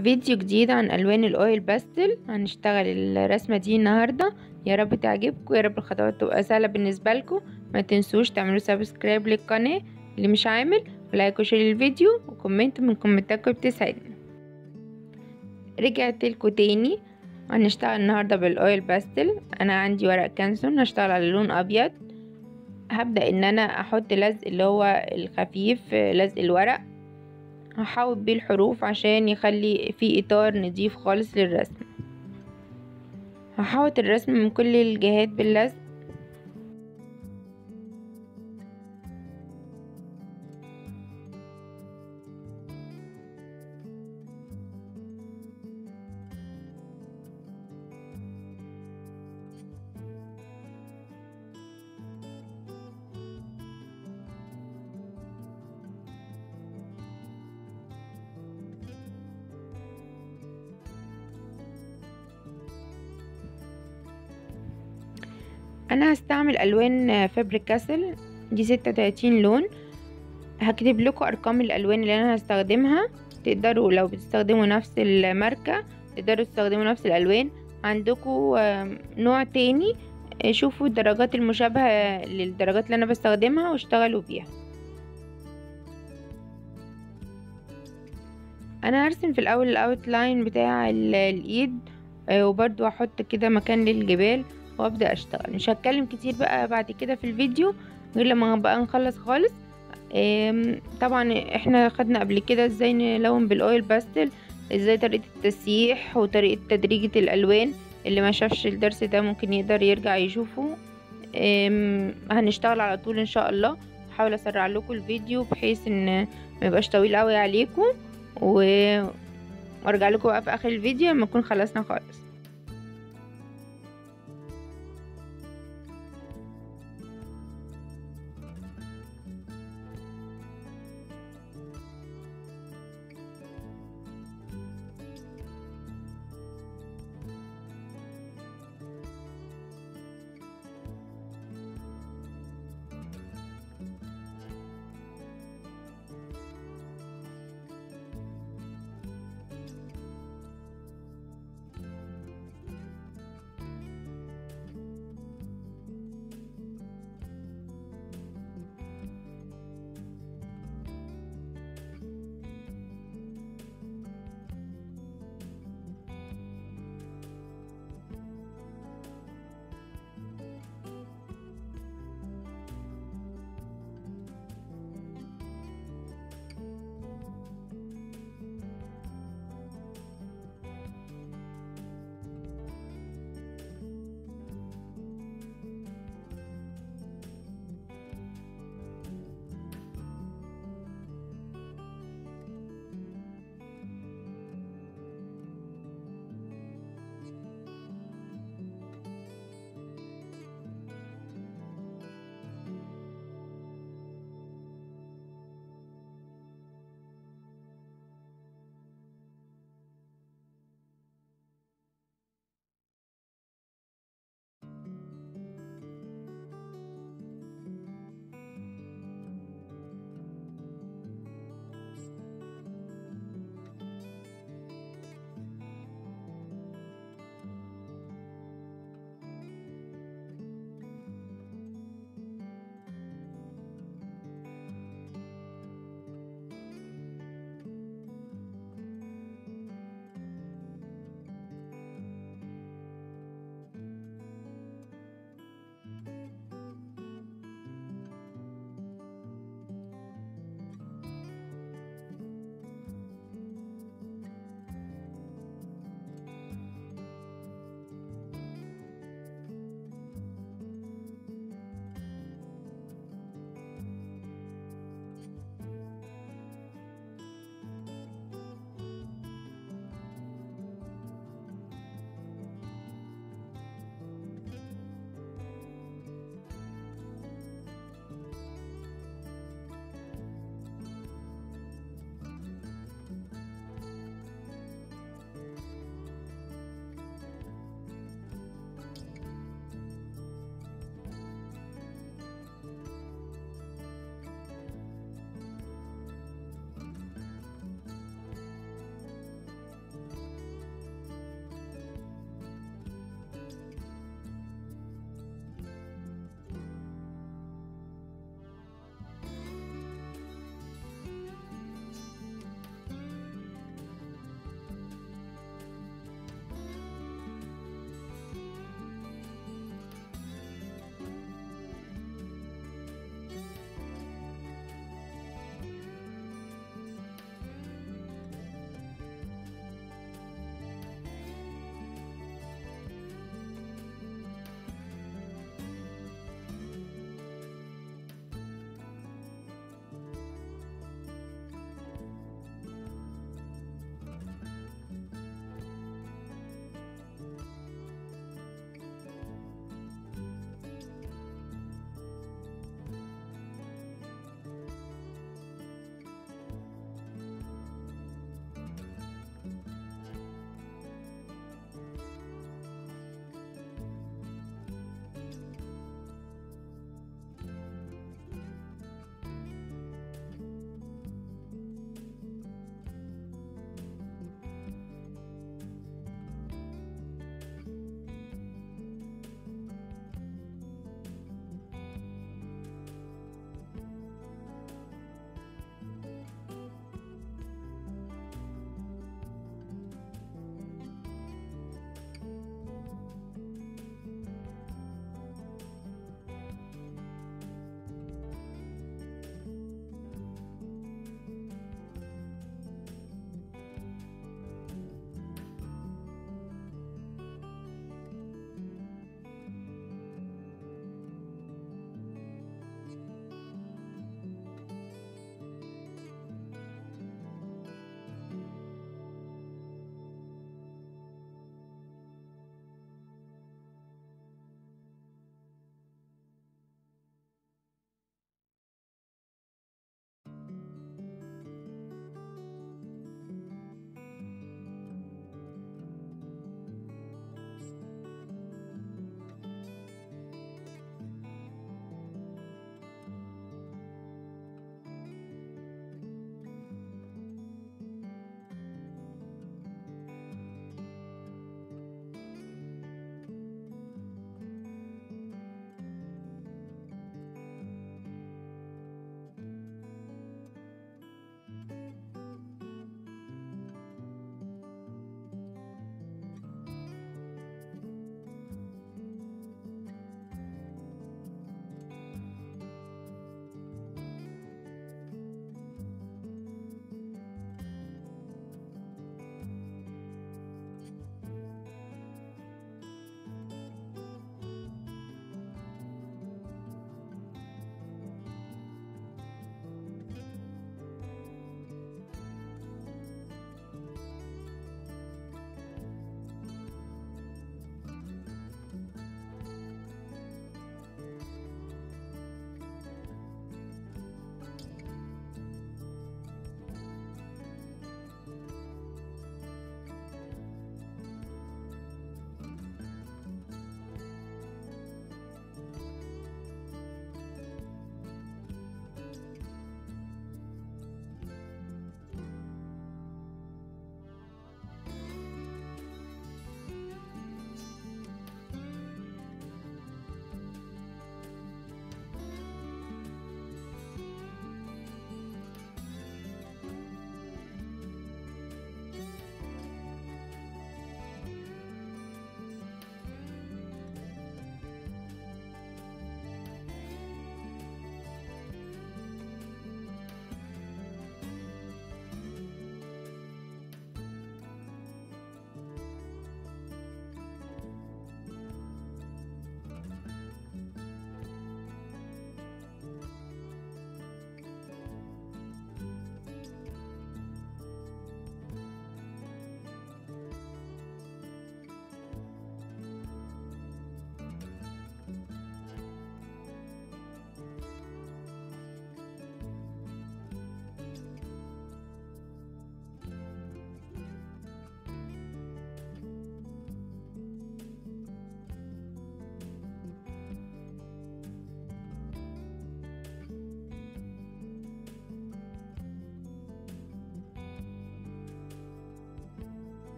فيديو جديد عن ألوان ال oil pastel هنشتغل الرسمة دي النهارده. يا رب تعجبكم يا رب الخطوات تبقى سهلة بالنسبة لكم. ما تنسوش تعملوا subscribe للقناة اللي مش عامل و like و share للفيديو و comment من كومنتاتكم بتسعدني رجعت لكم تاني. هنشتغل النهارده بال oil pastel أنا عندي ورق Canson هشتغل على لون أبيض. هبدأ إن أنا أحط لزق اللي هو الخفيف لزق الورق. هحاول بيه الحروف عشان يخلي في إطار نضيف خالص للرسم. هحاوط الرسم من كل الجهات باللزق أنا هستعمل ألوان Faber-Castell دي ستة وتلاتين لون. هكتب لكم أرقام الألوان اللي أنا هستخدمها. تقدروا لو بتستخدموا نفس الماركة تقدروا تستخدموا نفس الألوان. عندكم نوع تاني. شوفوا الدرجات المشابهة للدرجات اللي أنا بستخدمها واشتغلوا بيها. أنا هرسم في الأول ال outline بتاع الإيد وبرضو هحط كده مكان للجبال. وابدأ أشتغل. مش هتكلم كتير بقى بعد كده في الفيديو غير لما بقى نخلص خالص. طبعا إحنا خدنا قبل كده إزاي نلون بالأويل باستل إزاي طريقة التسييح وطريقة تدريجه الألوان. اللي ما شافش الدرس ده ممكن يقدر يرجع يشوفه. هنشتغل على طول إن شاء الله. هحاول أسرع لكم الفيديو بحيث إن ما يبقاش طويل قوي عليكم. و وأرجع لكم بقى في آخر الفيديو لما نكون خلصنا خالص.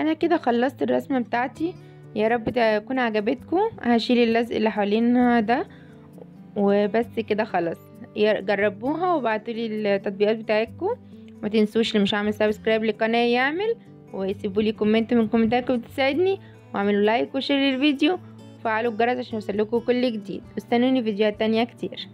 أنا كده خلصت الرسمة بتاعتي. يا رب تكون عجبتكم. هشيل اللزق اللي حوالينها ده وبس كده خلاص. جربوها وابعتولي التطبيقات بتاعتكم. ما تنسوش اللي مش عامل subscribe للقناة يعمل وسيبولي comment من كومنتاتكم بتسعدني واعملوا like و share للفيديو وفعلوا الجرس عشان يوصلكوا كل جديد. واستنوني فيديوهات تانية كتير.